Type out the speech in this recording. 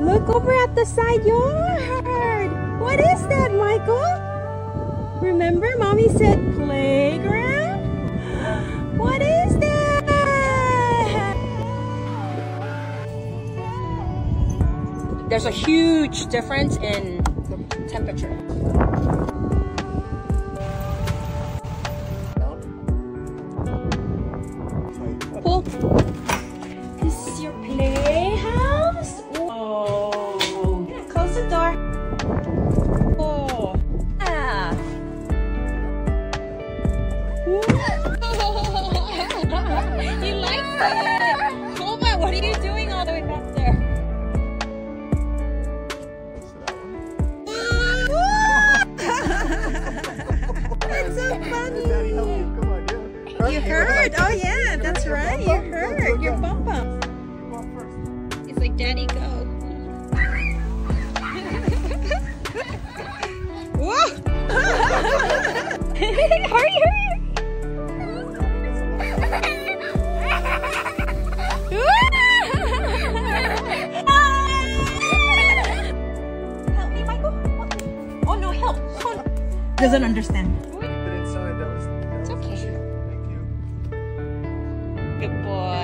Look over at the side yard. What is that, Michael? Remember, mommy said playground? What is that? There's a huge difference in temperature. Cool. Oh. Ah. like it? What are you doing all the way back there? That's so funny. You heard? Oh yeah, that's right. You heard. Your bum bum. It's like Daddy go. doesn't understand. It's okay. Thank you. Good boy.